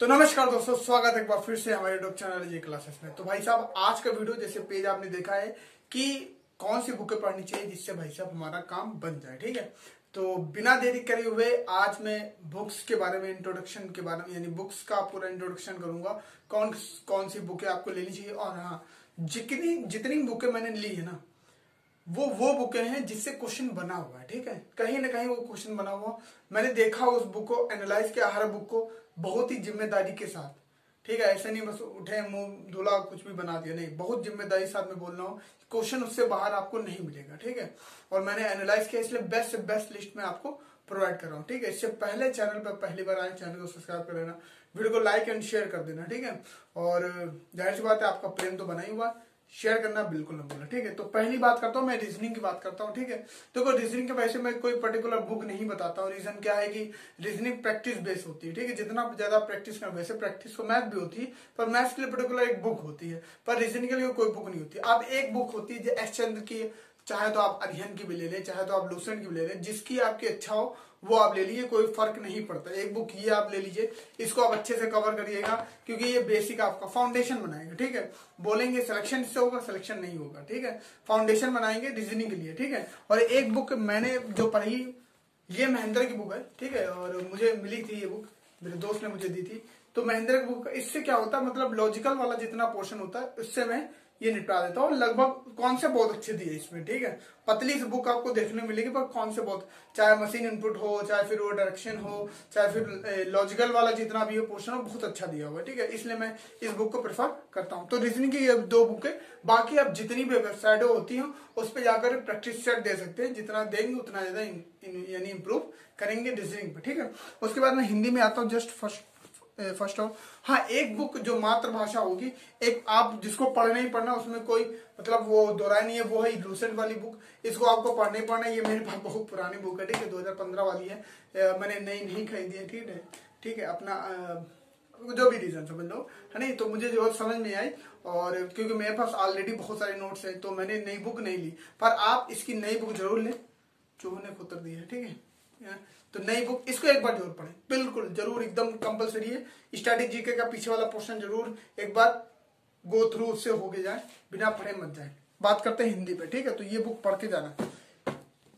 तो नमस्कार दोस्तों, स्वागत है एक बार फिर से हमारे यूट्यूब चैनल जी क्लासेस में। तो भाई साहब, आज का वीडियो जैसे पेज आपने देखा है कि कौन सी बुकें पढ़नी चाहिए जिससे भाई साहब हमारा काम बन जाए, ठीक है? तो बिना देरी करे हुए आज मैं बुक्स के बारे में इंट्रोडक्शन के बारे में, यानी बुक्स का पूरा इंट्रोडक्शन करूँगा। कौन कौन सी बुकें आपको लेनी चाहिए? और हाँ जितनी जितनी बुकें मैंने ली है ना, वो वो बुकें हैं जिससे क्वेश्चन बना हुआ है, ठीक है? कहीं ना कहीं वो क्वेश्चन बना हुआ। मैंने देखा उस बुक को एनालाइज किया हर बुक को बहुत ही ज़िम्मेदारी के साथ। ठीक है, ऐसे नहीं, बस उठे, मुँह धुला, कुछ भी बना दिया। नहीं, बहुत ज़िम्मेदारी साथ में बोल रहा हूँ, क्वेश्चन उससे बाहर आपको नहीं मिलेगा, ठीक है? और मैंने एनालाइज किया, इसलिए बेस्ट से बेस्ट लिस्ट में आपको प्रोवाइड कर रहा हूँ, ठीक है? इससे पहले चैनल पर पहली बार आए चैनल को सब्सक्राइब कर लेना वीडियो को लाइक एंड शेयर कर देना, ठीक है? और ज़ाहिर सी बात है, आपका प्रेम तो बना ही हुआ शेयर करना बिल्कुल ना भूलना, ठीक है? तो पहली बात करता हूँ, मैं रीजनिंग की बात करता हूँ, ठीक है? देखो रीजनिंग के वैसे मैं कोई पर्टिकुलर बुक नहीं बताता हूँ। रीजन क्या है कि रीजनिंग प्रैक्टिस बेस होती है, ठीक है? जितना ज़्यादा प्रैक्टिस कर वैसे प्रैक्टिस तो मैथ भी होती है, पर मैथ्स के लिए पर्टिकुलर एक बुक होती है, पर रीजनिंग के लिए कोई बुक नहीं होती। अब एक बुक होती है एस चंद्र की, चाहे तो आप अध्ययन की भी ले लें, चाहे तो आप लूसेंट की भी ले लें, जिसकी आपकी अच्छा हो वो आप ले लीजिए, कोई फ़र्क नहीं पड़ता। एक बुक ये आप ले लीजिए, इसको आप अच्छे से कवर करिएगा, क्योंकि ये बेसिक आपका फाउंडेशन बनाएगा, ठीक है? बोलेंगे सिलेक्शन इससे होगा सिलेक्शन नहीं होगा, ठीक है? फाउंडेशन बनाएँगे रीजनिंग के लिए, ठीक है? और एक बुक मैंने जो पढ़ी, ये महेंद्र की बुक है, ठीक है? और मुझे मिली थी ये बुक मेरे दोस्त ने मुझे दी थी। तो महेंद्र की बुक इससे क्या होता है मतलब लॉजिकल वाला जितना पोर्शन होता है, उससे मैं ये निपटा देता हूँ। लगभग कौन से बहुत अच्छे दिए इसमें, ठीक है? पतली सी बुक आपको देखने मिलेगी, पर कौन से बहुत, चाहे मशीन इनपुट हो, चाहे फिर वो डायरेक्शन हो, चाहे फिर लॉजिकल वाला जितना भी पोर्शन हो, बहुत अच्छा दिया हुआ है, ठीक है? इसलिए मैं इस बुक को प्रेफर करता हूँ। तो रीजनिंग की ये दो बुक है। बाकी आप जितनी भी वेबसाइट होती हैं, उस पर जाकर प्रैक्टिस सेट दे सकते हैं। जितना देंगे, उतना ज़्यादा यानी इम्प्रूव करेंगे रीजनिंग पे, ठीक है? उसके बाद मैं हिंदी में आता हूँ जस्ट फ़र्स्ट फ़र्स्ट ऑफ़ हाँ एक बुक जो मातृभाषा होगी, एक आप जिसको पढ़ना ही पढ़ना, उसमें कोई मतलब वो दोहराय नहीं है, वो है लूसेंट वाली बुक इसको आपको पढ़ने ही पढ़ना ये मेरे पास बहुत पुरानी बुक है, ठीक है 2015 वाली है। मैंने नई नहीं खरीदी है, ठीक है ठीक है, अपना जो भी रीजन समझ लो। है नहीं तो मुझे जो समझ में आई, और क्योंकि मेरे पास ऑलरेडी बहुत सारे नोट्स हैं तो मैंने नई बुक नहीं ली। पर आप इसकी नई बुक ज़रूर लें चूहों ने खुतर दी है, ठीक है। तो नई बुक इसको एक बार ज़रूर पढ़ें। बिल्कुल, ज़रूर, एकदम कंपलसरी है। स्टैटिक जीके का पीछे वाला पोर्शन ज़रूर एक बार गो थ्रू उससे होके जाए, बिना पढ़े मत जाए। बात करते हैं हिंदी पे, ठीक है? तो ये बुक पढ़ के जाना।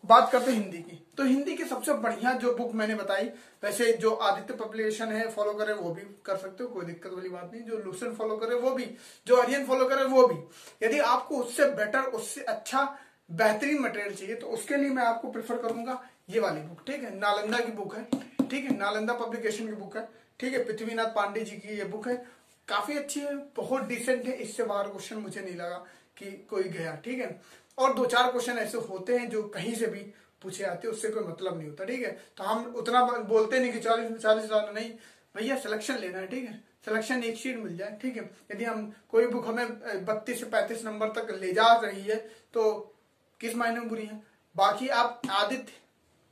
बात करते हैं हिंदी की। तो हिंदी की सबसे बढ़िया जो बुक मैंने बताई, वैसे जो आदित्य पब्लिकेशन है फॉलो करे, वो भी कर सकते हो, कोई दिक्कत वाली बात नहीं। जो लूसन फॉलो करे, वो भी। जो अरियन फॉलो करे, वो भी। यदि आपको उससे बेटर उससे अच्छा बेहतरीन मटेरियल चाहिए तो उसके लिए मैं आपको प्रेफर करूँगा ये वाली बुक ठीक है? नालंदा की बुक है, ठीक है? नालंदा पब्लिकेशन की बुक है, ठीक है? पृथ्वीनाथ पांडे जी की ये बुक है। काफ़ी अच्छी है, बहुत डिसेंट है। इससे बाहर क्वेश्चन मुझे नहीं लगा कि कोई गया, ठीक है? और दो चार क्वेश्चन ऐसे होते हैं जो कहीं से भी पूछे आते हैं, उससे कोई मतलब नहीं होता, ठीक है? तो हम उतना बोलते नहीं कि चालीस चालीस हज़ार नहीं। भैया सिलेक्शन लेना है, ठीक है? सिलेक्शन एक शीट मिल जाए, ठीक है? यदि हम कोई बुक हमें बत्तीस से पैंतीस नंबर तक ले जा रही है तो किस मायने में बुरी है? बाकी आप आदित्य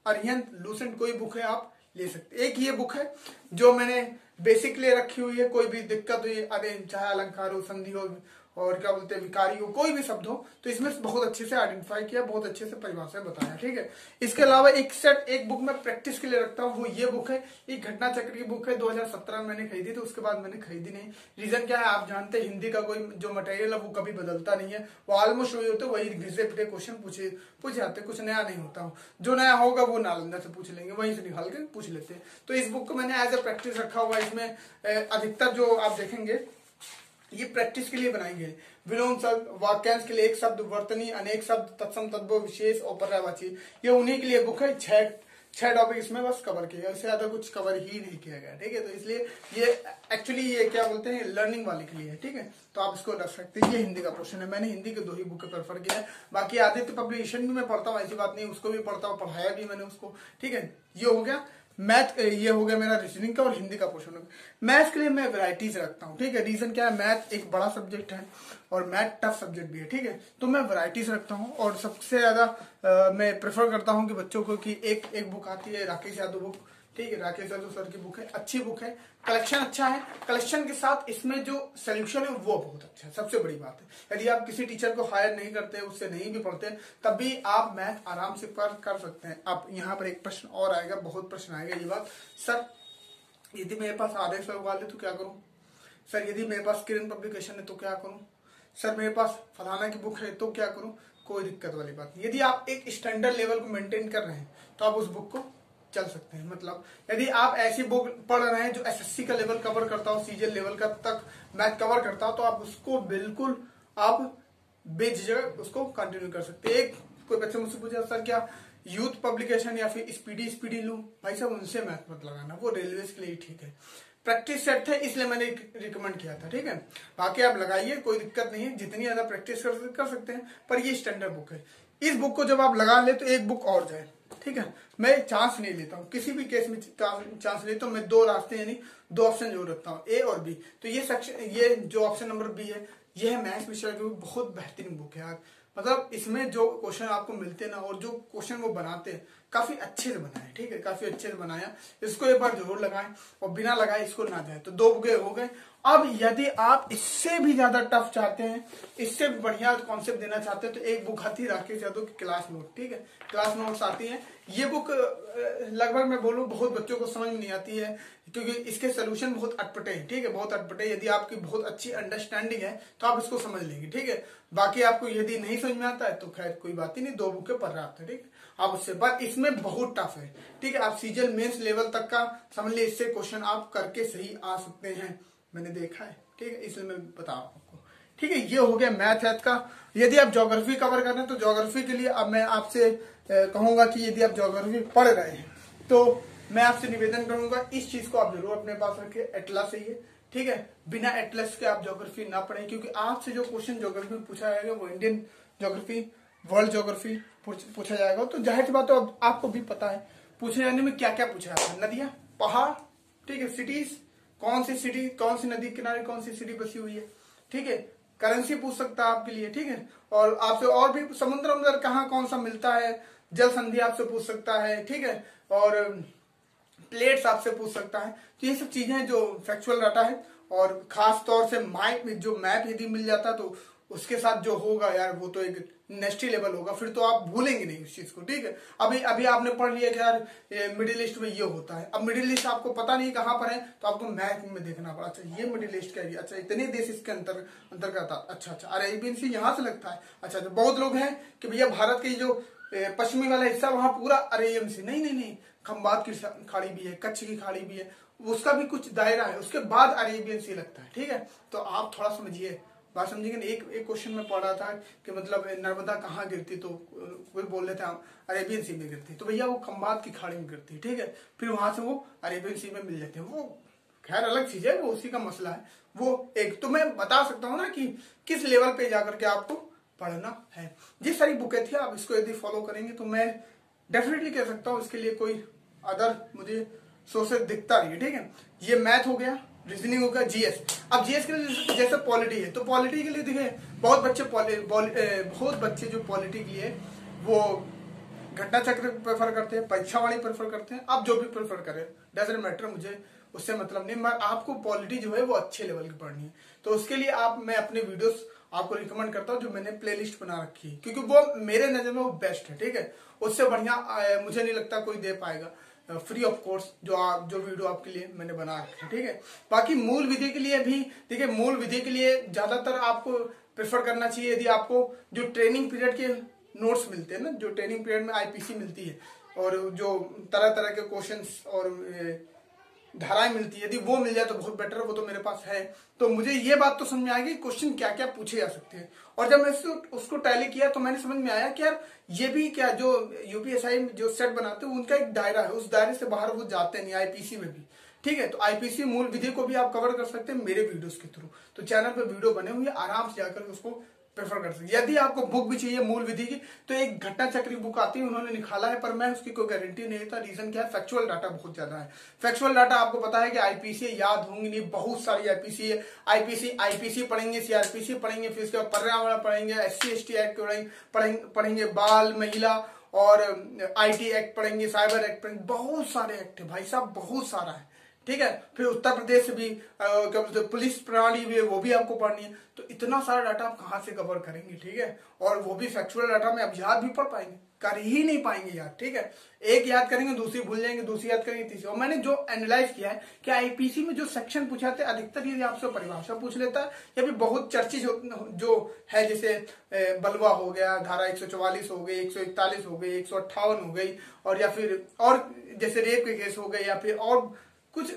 अरियंत लूसेंट कोई बुक है, आप ले सकते एक ये बुक है, जो मैंने बेसिक ले रखी हुई है, कोई भी दिक्कत हुई, अरे चाहे अलंकार हो, संधि हो और क्या बोलते हैं विकारी हो कोई भी शब्द हो तो इसमें बहुत अच्छे से आइडेंटिफाई किया, बहुत अच्छे से परिभाषा बताया, ठीक है? इसके अलावा एक सेट एक बुक मैं प्रैक्टिस के लिए रखता हूँ, वो ये बुक है ये घटना चक्र की बुक है 2017 में मैंने खरीदी थी उसके बाद मैंने खरीदी नहीं। रीजन क्या है, आप जानते हैं, हिंदी का कोई जो मटेरियल है, वो कभी बदलता नहीं है। वो ऑलमोस्ट वही होते वही घिसे पिटे क्वेश्चन पूछे, पूछ जाते कुछ नया नहीं होता जो नया होगा, वो नालंदा से पूछ लेंगे, वहीं से निकाल के पूछ लेते हैं। तो इस बुक को मैंने एज ए प्रैक्टिस रखा हुआ इसमें अधिकतर जो आप देखेंगे ये प्रैक्टिस के लिए बनाई गई। विलोम शब्द वाक्यांश के लिए एक शब्द, वर्तनी, अनेक शब्द, तत्सम, तत्व, विशेष और पर्यावाची ये उन्हीं के लिए बुक है। छह छह टॉपिक इसमें बस कवर किया इससे ज़्यादा कुछ कवर ही नहीं किया गया, ठीक है? तो इसलिए ये एक्चुअली ये क्या बोलते हैं? लर्निंग वाले के लिए है ठीक है? तो आप इसको रख सकते हैं। ये हिंदी का क्वेश्चन है। मैंने हिंदी के दो ही बुक प्रेफर किया है। बाकी आदित्य पब्लिकेशन भी मैं पढ़ता हूँ, ऐसी बात नहीं, उसको भी पढ़ता हूँ, पढ़ाया भी मैंने उसको, ठीक है? ये हो गया। मैथ ये हो गया मेरा रीजनिंग का और हिंदी का पोर्शन हो गया। के लिए मैं वैरायटीज रखता हूँ, ठीक है? रीजन क्या है? मैथ एक बड़ा सब्जेक्ट है और मैथ टफ सब्जेक्ट भी है, ठीक है? तो मैं वैरायटीज रखता हूँ और सबसे ज़्यादा मैं प्रेफर करता हूँ कि बच्चों को कि एक एक बुक आती है, राकेश यादव बुक ठीक है, राकेश यादव सर की बुक है, अच्छी बुक है। कलेक्शन अच्छा है। कलेक्शन के साथ इसमें जो सोल्यूशन है, वो बहुत अच्छा है। सबसे बड़ी बात है। यदि आप किसी टीचर को हायर नहीं करते, उससे नहीं भी पढ़ते, तब भी आप मैथ आराम से कर कर सकते हैं। अब यहाँ पर एक प्रश्न और आएगा, बहुत प्रश्न आएगा ये बात। सर यदि मेरे पास आदेश वाले तो क्या करूँ? सर यदि मेरे पास किरण पब्लिकेशन है तो क्या करूँ? सर मेरे पास फलाना की बुक है तो क्या करूँ? कोई दिक्कत वाली बात नहीं। यदि आप एक स्टैंडर्ड लेवल को मेंटेन कर रहे हैं तो आप उस बुक को चल सकते हैं। मतलब यदि आप ऐसी बुक पढ़ रहे हैं जो एसएससी का लेवल कवर करता हो सीज़न लेवल का तक मैथ कवर करता हो तो आप उसको बिल्कुल आप बेझिझक उसको कंटिन्यू कर सकते हैं। एक, कोई बच्चे मुझसे पूछा, सर, क्या यूथ पब्लिकेशन या फिर स्पीडी स्पीडी लू? भाई साहब, उनसे मैथ मत लगाना, वो रेलवे के लिए ठीक है। प्रैक्टिस सेट थे, इसलिए मैंने रिकमेंड किया था, ठीक है? बाकी आप लगाइए, कोई दिक्कत नहीं है, जितनी ज़्यादा प्रैक्टिस कर सकते हैं, पर ये स्टैंडर्ड बुक है। इस बुक को जब आप लगा ले तो एक बुक और जाए। ठीक है? मैं चांस नहीं लेता हूँ। किसी भी केस में चांस लेता हूँ मैं दो रास्ते, यानी दो ऑप्शन ज़रूर रखता हूँ। ए और बी तो ये सेक्शन ये जो ऑप्शन नंबर बी है यह है मैथ्स मिश्रा की बहुत बेहतरीन बुक है यार। मतलब इसमें जो क्वेश्चन आपको मिलते हैं ना, और जो क्वेश्चन वो बनाते हैं काफ़ी अच्छे से बनाए ठीक है? काफ़ी अच्छे से बनाया। इसको एक बार ज़रूर लगाएँ और बिना लगाए इसको ना जाए। तो दो बुके हो गए। अब यदि आप इससे भी ज़्यादा टफ चाहते हैं, इससे भी बढ़िया कॉन्सेप्ट देना चाहते हैं तो एक बुक आती है राकेश यादव की क्लास नोट ठीक है? क्लास नोट्स आती है। ये बुक लगभग मैं बोलूँ, बहुत बच्चों को समझ नहीं आती है, क्योंकि इसके सोल्यूशन बहुत अटपटे हैं, ठीक है? बहुत अटपटे यदि आपकी बहुत अच्छी अंडरस्टैंडिंग है तो आप इसको समझ लेंगे, ठीक है? बाकी आपको यदि नहीं समझ में आता है तो खैर कोई बात ही नहीं, दो बुके पर्याप्त है, ठीक है? आप उससे बट इसमें बहुत टफ है। ठीक है, आप सीज़न मेंस लेवल तक का समझ लीजिए, इससे क्वेश्चन आप करके सही आ सकते हैं। मैंने देखा है, ठीक है, इसलिए मैं बता आपको। ठीक है, ये हो गया मैथ हैथ का। यदि आप जोग्राफी कवर कर रहे हैं तो ज्योग्राफी के लिए अब मैं आपसे कहूँगा कि यदि आप ज्योग्राफी पढ़ रहे हैं तो मैं आपसे निवेदन करूँगा, इस चीज़ को आप ज़रूर अपने पास रखें एटलस है ये। ठीक है, बिना एटलस के आप जोग्राफी ना पढ़े, क्योंकि आपसे जो क्वेश्चन ज्योग्राफी में पूछा जाएगा, वो इंडियन जोग्राफी वर्ल्ड जोग्राफी पूछा जाएगा। तो ज़ाहिर सी बात तो अब आपको भी पता है, पूछे जाने में क्या क्या पूछा जाता है। नदियाँ, पहाड़, ठीक है सिटीज़ कौन सी सिटी कौन सी नदी किनारे कौन सी सिटी बसी हुई है, ठीक है। करेंसी पूछ सकता है आपके लिए, ठीक है। और आपसे और भी समुद्र अंदर कहाँ कौन सा मिलता है, जल संधि आपसे पूछ सकता है, ठीक है। और प्लेट्स आपसे पूछ सकता है। तो ये सब चीज़ें जो फैक्चुअल डाटा है। और खास तौर से मैप जो मैप यदि मिल जाता तो उसके साथ जो होगा यार, वो तो एक नेस्टी लेवल होगा। फिर तो आप भूलेंगे नहीं उस चीज़ को, ठीक है? अभी अभी आपने पढ़ लिया कि यार मिडिल ईस्ट में ये होता है। अब मिडिल ईस्ट आपको पता नहीं कहाँ पर है तो आपको मैप में देखना पड़ा। अच्छा ये मिडिल ईस्ट का अच्छा इतने देश इसके अंतर अंतर्गत अच्छा अच्छा। अरेबियन सी यहाँ से लगता है। अच्छा अच्छा बहुत लोग हैं कि भैया, भारत के जो पश्चिमी वाला हिस्सा, वहाँ पूरा अरेबियन सी नहीं नहीं नहीं। खम्बात की खाड़ी भी है, कच्छ की खाड़ी भी है। उसका भी कुछ दायरा है। उसके बाद अरेबियन सी लगता है, ठीक है? तो आप थोड़ा समझिए बात समझेंगे एक एक क्वेश्चन में पढ़ था कि मतलब नर्मदा कहाँ गिरती? तो कोई बोल रहे थे अरेबियन सी में गिरती। तो भैया वो खम्बात की खाड़ी में गिरती, ठीक है? फिर वहाँ से वो अरेबियन सी में मिल जाते हैं। वो खैर अलग चीज़ है, वो उसी का मसला है। वो एक तो मैं बता सकता हूँ ना कि किस लेवल पे जाकर के आपको पढ़ना है। जिस सारी बुकें थी, आप इसको यदि फॉलो करेंगे तो मैं डेफिनेटली कह सकता हूँ इसके लिए कोई अदर मुझे सोर्सेज दिखता नहीं ठीक है? ये मैथ हो गया रीजनिंग होगा जीएस। अब जीएस के लिए जैसे पॉलिटी है तो पॉलिटी के लिए देखिए बहुत बच्चे बहुत बच्चे जो पॉलिटी के लिए, वो घटना चक्र प्रेफर करते हैं, परीक्षा वाली प्रेफर करते हैं, आप जो भी प्रेफर करें डजेंट मैटर मुझे, उससे मतलब नहीं मगर आपको पॉलिटी जो है वो अच्छे लेवल की पढ़नी है। तो उसके लिए आप, मैं अपने वीडियोस आपको रिकमेंड करता हूँ, जो मैंने प्लेलिस्ट बना रखी है। क्योंकि वो मेरे नज़र में वो बेस्ट है, ठीक है? उससे बढ़िया मुझे नहीं लगता कोई दे पाएगा। फ्री ऑफ़ कोर्स जो आप, जो वीडियो आपके लिए मैंने बना रखी है, ठीक है? बाकी मूल विधि के लिए भी, देखिए, मूल विधि के लिए ज़्यादातर आपको प्रेफर करना चाहिए यदि आपको जो ट्रेनिंग पीरियड के नोट्स मिलते हैं ना, जो ट्रेनिंग पीरियड में आईपीसी मिलती है, और जो तरह तरह के क्वेश्चंस और धाराएँ मिलती है। यदि वो मिल जाए तो बहुत बेटर वो तो मेरे पास है। तो मुझे ये बात तो समझ में आएगी क्वेश्चन क्या क्या पूछे जा सकते हैं। और जब मैं उसको टैली किया तो मैंने समझ में आया कि यार, ये भी क्या जो यूपीएसआई जो सेट बनाते हैं उनका एक दायरा है। उस दायरे से बाहर वो जाते नहीं आईपीसी में भी। ठीक है? तो आईपीसी मूल विधि को भी आप कवर कर सकते हैं मेरे वीडियोस के थ्रू तो चैनल पर वीडियो बने हुए आराम से जाकर उसको प्रेफर कर सकते यदि आपको बुक भी चाहिए, मूल विधि की तो एक घटना चक्री बुक आती है, उन्होंने निकाला है, पर मैं उसकी कोई गारंटी नहीं था रीजन क्या है? फैक्चुअल डाटा बहुत ज़्यादा है। फैक्चुअल डाटा आपको पता है कि आईपीसी याद होंगी नहीं, बहुत सारी आईपीसी है। आईपीसी आईपीसी पढ़ेंगे सीआरपीसी पढ़ेंगे, फिर उसके बाद पर्यावरण पढ़ेंगे S C S T act पढ़ेंगे पढ़ेंगे बाल, महिला, और आईटी एक्ट पढ़ेंगे साइबर एक्ट पढ़ेंगे, बहुत सारे एक्ट है भाई साहब, बहुत सारा है। ठीक है? फिर उत्तर प्रदेश भी क्या बोलते पुलिस प्रणाली भी है, वो भी आपको पढ़नी है। तो इतना सारा डाटा आप कहाँ से कवर करेंगे, ठीक है? और वो भी फैक्चुअल डाटा में आप याद भी पढ़ पाएँगे। कर ही नहीं पाएँगे यार, ठीक है? एक याद करेंगे, दूसरी भूल जाएँगे, दूसरी याद करेंगे, तीसरी। और मैंने जो एनालाइज किया है कि आईपीसी में जो सेक्शन पूछा था अधिकतर ये आपसे परिभाषा पूछ लेता है। या फिर बहुत चर्चित जो है, जैसे बलवा हो गया, धारा 144 हो गई 141 हो गई, एक सौ अट्ठावन हो गई, और या फिर, और जैसे रेप के केस हो गए, या फिर और कुछ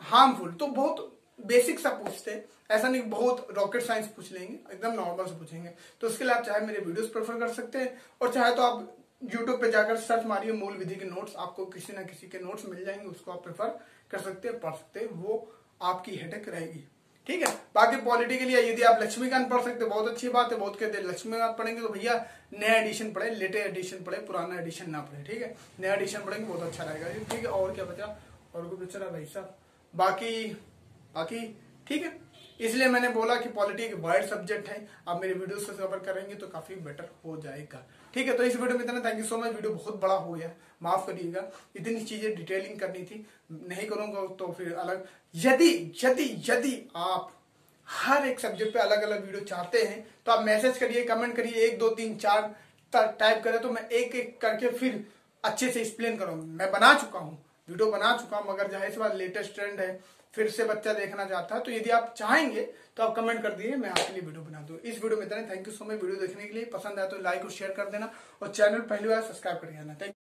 हार्मफुल तो बहुत बेसिक सा पूछते हैं। ऐसा नहीं बहुत रॉकेट साइंस पूछ लेंगे, एकदम नॉर्मल से पूछेंगे। तो उसके लिए आप चाहे मेरे वीडियोस प्रेफर कर सकते हैं, और चाहे तो आप यूट्यूब पे जाकर सर्च मारिए मूल विधि के नोट्स आपको किसी ना किसी के नोट्स मिल जाएँगे, उसको आप प्रेफर कर सकते हैं, पढ़ सकते हैं, वो आपकी हेडेक रहेगी। ठीक है? बाकी पॉलिटी के लिए यदि आप लक्ष्मीकांत पढ़ सकते बहुत अच्छी बात है, बहुत कहते हैं, लक्ष्मीकांत पढ़ेंगे तो भैया नया एडिशन पढ़े लेटेस्ट एडिशन पढ़े, पुराना एडिशन ना पढ़े, ठीक है? नया एडिशन पढ़ेंगे, बहुत अच्छा रहेगा। ठीक है, और क्या बचा? और कुछ बचा भाई साहब बाकी बाकी, ठीक है? इसलिए मैंने बोला कि पॉलिटी एक वाइड सब्जेक्ट है। आप मेरे वीडियो से कवर करेंगे तो काफ़ी बेटर हो जाएगा। ठीक है तो इस वीडियो में इतना। Thank you so much video बहुत बड़ा हो गया। माफ़ करिएगा। इतनी चीज़ें डिटेलिंग करनी थी। नहीं करूँगा तो फिर अलग। यदि यदि यदि आप हर एक सब्जेक्ट पे अलग अलग वीडियो चाहते हैं तो आप मैसेज करिए कमेंट करिए। एक, दो, तीन, चार टाइप करें तो मैं एक एक करके फिर अच्छे से एक्सप्लेन करूँगा। मैं बना चुका हूँ। वीडियो बना चुका हूँ, मगर ज़ाहिर इस बात लेटेस्ट ट्रेंड है, फिर से बच्चा देखना चाहता है तो यदि आप चाहेंगे तो आप कमेंट कर दिए, मैं आपके लिए वीडियो बना दूँ। इस वीडियो में इतना thank you so much video देखने के लिए पसंद आया तो लाइक और शेयर कर देना, और चैनल पहली बार सब्सक्राइब कर जाना थैंक